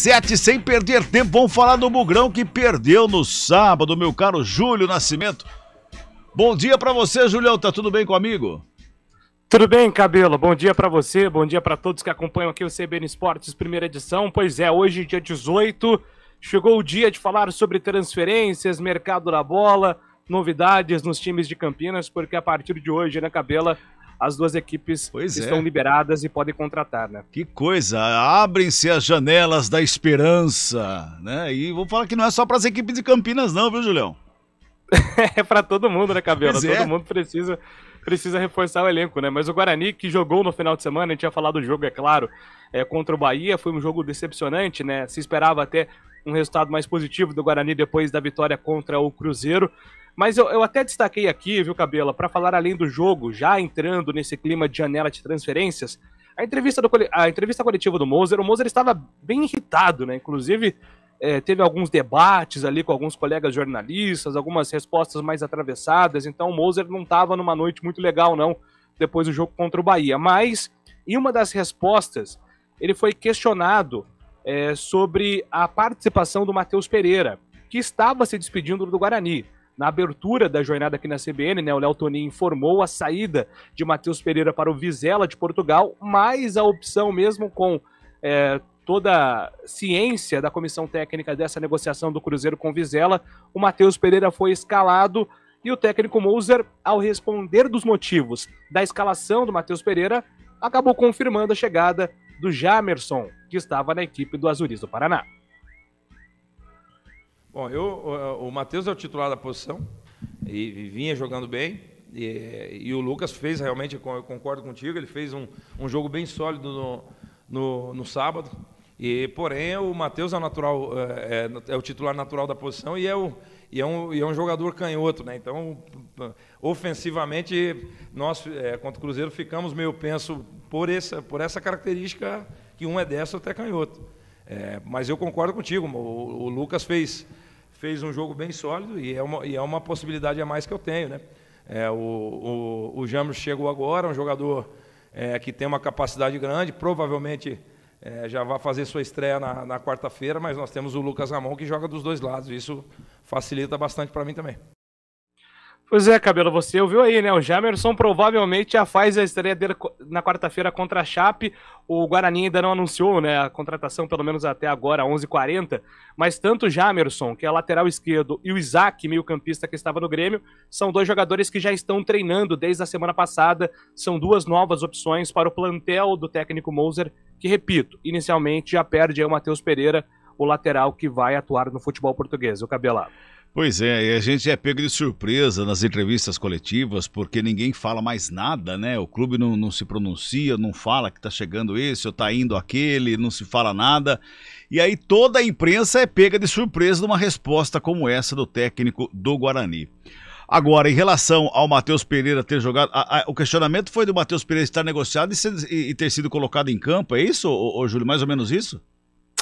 17, sem perder tempo, vamos falar do Bugrão que perdeu no sábado, meu caro Júlio Nascimento. Bom dia para você, Julião, tá tudo bem comigo? Tudo bem, Cabelo? Bom dia para você, bom dia para todos que acompanham aqui o CBN Esportes, primeira edição. Pois é, hoje, dia 18, chegou o dia de falar sobre transferências, mercado da bola, novidades nos times de Campinas, porque a partir de hoje, né, Cabela, as duas equipes pois estão é. liberadas e podem contratar, né? Que coisa! Abrem-se as janelas da esperança, né? E vou falar que não é só para as equipes de Campinas, não, viu, Julião? é para todo mundo, né, Cabelo? Pois todo é. mundo precisa precisa reforçar o elenco, né? Mas o Guarani, que jogou no final de semana, a gente tinha falado do jogo, é claro, é, contra o Bahia, foi um jogo decepcionante, né? Se esperava até um resultado mais positivo do Guarani depois da vitória contra o Cruzeiro. Mas eu, eu até destaquei aqui, viu, Cabela, para falar além do jogo, já entrando nesse clima de janela de transferências, a entrevista, do, a entrevista coletiva do Moser, o Moser estava bem irritado, né? Inclusive, é, teve alguns debates ali com alguns colegas jornalistas, algumas respostas mais atravessadas, então o Moser não estava numa noite muito legal, não, depois do jogo contra o Bahia. Mas, em uma das respostas, ele foi questionado é, sobre a participação do Matheus Pereira, que estava se despedindo do Guarani. Na abertura da jornada aqui na CBN, né, o Léo Toninho informou a saída de Matheus Pereira para o Vizela de Portugal, mas a opção mesmo com é, toda a ciência da comissão técnica dessa negociação do Cruzeiro com Vizela, o Matheus Pereira foi escalado e o técnico Moser, ao responder dos motivos da escalação do Matheus Pereira, acabou confirmando a chegada do Jamerson, que estava na equipe do Azuris do Paraná. Bom, eu, o, o Matheus é o titular da posição e, e vinha jogando bem. E, e, o Lucas fez realmente, eu concordo contigo, ele fez um, um jogo bem sólido no, no, no sábado. E, porém, o Matheus é natural, é, é, é, o titular natural da posição e é, o, e é, um, e é um jogador canhoto. Né? Então, ofensivamente, nós, é, contra o Cruzeiro, ficamos meio penso por essa, por essa característica que um é destro até canhoto. É, mas eu concordo contigo, o, o Lucas fez fez um jogo bem sólido e é uma, e é uma possibilidade a mais que eu tenho. Né? É, o, o, o James chegou agora, um jogador é, que tem uma capacidade grande, provavelmente é, já vai fazer sua estreia na, na quarta-feira, mas nós temos o Lucas Ramon que joga dos dois lados. Isso facilita bastante para mim também. Pois é, Cabelo, você ouviu aí, né? O Jamerson provavelmente já faz a estreia dele na quarta-feira contra a Chape. O Guarani ainda não anunciou, né, a contratação, pelo menos até agora, 11h40. Mas tanto o Jamerson, que é lateral esquerdo, e o Isaac, meio-campista que estava no Grêmio, são dois jogadores que já estão treinando desde a semana passada. São duas novas opções para o plantel do técnico Moser, que, repito, inicialmente já perde aí o Matheus Pereira, o lateral que vai atuar no futebol português, o Cabelado. Pois é, e a gente é pego de surpresa nas entrevistas coletivas, porque ninguém fala mais nada, né? O clube não, não se pronuncia, não fala que tá chegando esse ou tá indo aquele, não se fala nada. E aí toda a imprensa é pega de surpresa numa resposta como essa do técnico do Guarani. Agora, em relação ao Matheus Pereira ter jogado, a, a, o questionamento foi do Matheus Pereira estar negociado e, ser, e, ter sido colocado em campo, é isso, ô, ô, Júlio? Mais ou menos isso?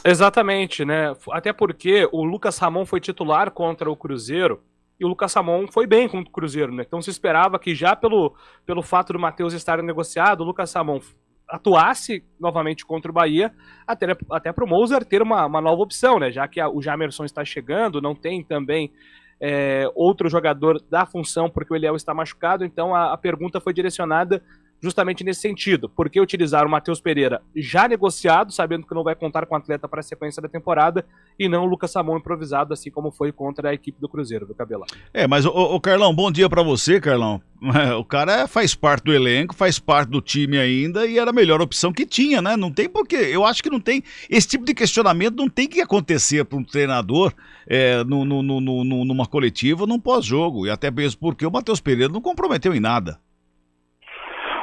Exatamente, né? Até porque o Lucas Ramon foi titular contra o Cruzeiro e o Lucas Ramon foi bem contra o Cruzeiro, né? Então se esperava que já pelo, pelo fato do Matheus estar negociado, o Lucas Ramon atuasse novamente contra o Bahia, até, até para o Moser ter uma, uma nova opção, né? Já que a, o Jamerson está chegando, não tem também é, outro jogador da função porque o Eliel está machucado, então a, a pergunta foi direcionada justamente nesse sentido. Por que utilizar o Matheus Pereira já negociado, sabendo que não vai contar com o atleta para a sequência da temporada, e não o Lucas Samon improvisado, assim como foi contra a equipe do Cruzeiro, do Cabelão. É, mas o, Carlão, bom dia para você, Carlão. O cara faz parte do elenco, faz parte do time ainda e era a melhor opção que tinha, né? Não tem porque. Eu acho que não tem. Esse tipo de questionamento não tem que acontecer para um treinador é, no, no, no, numa coletiva, num pós-jogo. E até mesmo porque o Matheus Pereira não comprometeu em nada.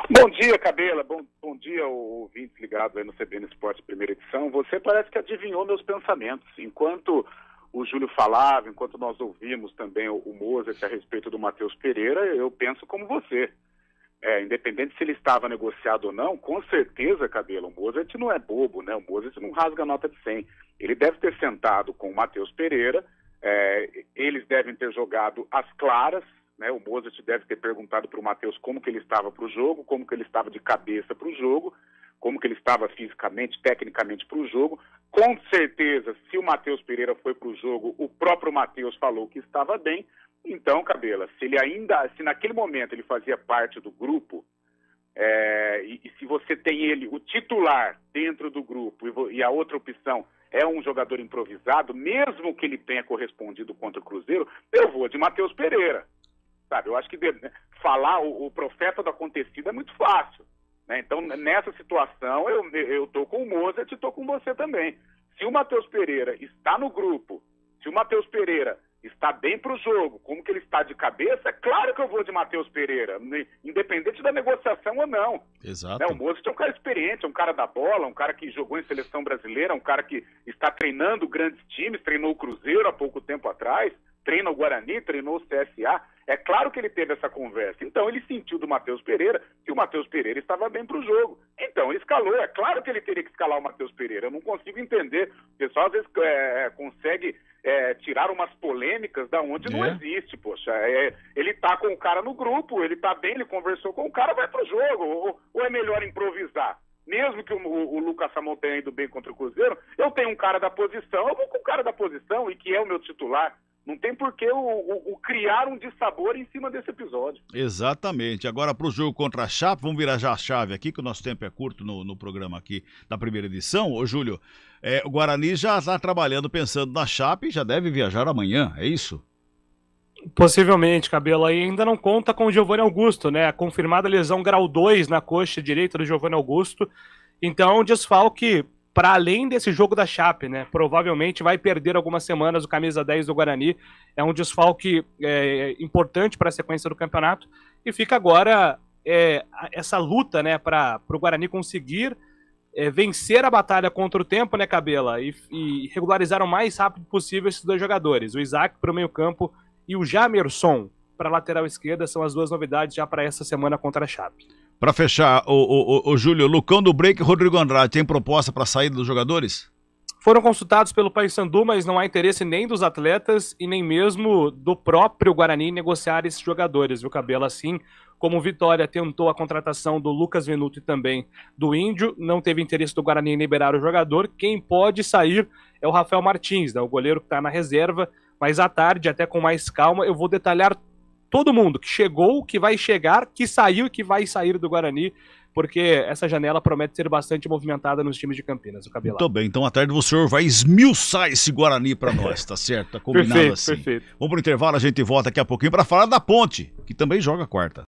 Bom dia, Cabela. Bom, bom dia, ouvintes ligados aí no CBN Esporte primeira edição. Você parece que adivinhou meus pensamentos. Enquanto o Júlio falava, enquanto nós ouvimos também o, o Mozart a respeito do Matheus Pereira, eu penso como você. É, independente se ele estava negociado ou não, com certeza, Cabelo, o Mozart não é bobo, né? O Mozart não rasga nota de 100. Ele deve ter sentado com o Matheus Pereira, é, eles devem ter jogado as claras, né? O Mozart deve ter perguntado para o Matheus como que ele estava para o jogo, como que ele estava de cabeça para o jogo, como que ele estava fisicamente, tecnicamente para o jogo. Com certeza, se o Matheus Pereira foi para o jogo, o próprio Matheus falou que estava bem. Então, Cabela, se ele ainda, se naquele momento ele fazia parte do grupo, é, e, e, se você tem ele, o titular, dentro do grupo, e, e, a outra opção é um jogador improvisado, mesmo que ele tenha correspondido contra o Cruzeiro, eu vou de Matheus Pereira. Sabe, eu acho que de, né, falar o, o profeta do acontecido é muito fácil. Né? Então, nessa situação, eu estou com o Mozart e estou com você também. Se o Matheus Pereira está no grupo, se o Matheus Pereira está bem para o jogo, como que ele está de cabeça, é claro que eu vou de Matheus Pereira, independente da negociação ou não. Exato. Né? O Mozart é um cara experiente, é um cara da bola, um cara que jogou em seleção brasileira, um cara que está treinando grandes times, treinou o Cruzeiro há pouco tempo atrás, treina o Guarani, treinou o CSA. É claro que ele teve essa conversa. Então ele sentiu do Matheus Pereira que o Matheus Pereira estava bem para o jogo. Então ele escalou. É claro que ele teria que escalar o Matheus Pereira. Eu não consigo entender. O pessoal às vezes é, consegue é, tirar umas polêmicas da onde é. não existe, poxa. É, ele tá com o cara no grupo, ele tá bem, ele conversou com o cara, vai pro jogo. Ou, ou é melhor improvisar? Mesmo que o, o, o Lucas Samon tenha ido bem contra o Cruzeiro, eu tenho um cara da posição, eu vou com o cara da posição e que é o meu titular. Não tem por que o, o, o, criar um dissabor em cima desse episódio. Exatamente. Agora, para o jogo contra a Chape, vamos virar já a chave aqui, que o nosso tempo é curto no, no programa aqui da primeira edição. Ô, Júlio, é, o Guarani já está trabalhando, pensando na Chape, já deve viajar amanhã, é isso? Possivelmente, Cabelo aí ainda não conta com o Giovanni Augusto, né? A confirmada lesão grau 2 na coxa direita do Giovanni Augusto. Então, um desfalque para além desse jogo da Chape, né? Provavelmente vai perder algumas semanas o camisa 10 do Guarani. É um desfalque é, importante para a sequência do campeonato. E fica agora é, essa luta, né, para o Guarani conseguir é, vencer a batalha contra o tempo, né, Cabela? E, e, regularizar o mais rápido possível esses dois jogadores. O Isaac para o meio-campo e o Jamerson para a lateral esquerda são as duas novidades já para essa semana contra a Chape. Para fechar, o, o, o, Júlio, Lucão do Break e Rodrigo Andrade, tem proposta para saída dos jogadores? Foram consultados pelo Paysandu, mas não há interesse nem dos atletas e nem mesmo do próprio Guarani negociar esses jogadores, viu, Cabelo? Assim como o Vitória tentou a contratação do Lucas Venuto e também do Índio, não teve interesse do Guarani em liberar o jogador. Quem pode sair é o Rafael Martins, né, o goleiro que está na reserva. Mas à tarde, até com mais calma, eu vou detalhar todo mundo que chegou, que vai chegar, que saiu e que vai sair do Guarani, porque essa janela promete ser bastante movimentada nos times de Campinas, o Cabelado. Muito bem, então à tarde o senhor vai esmiuçar esse Guarani para nós, tá certo? Tá combinado perfeito, assim. Perfeito. Vamos pro intervalo, a gente volta daqui a pouquinho para falar da Ponte, que também joga quarta.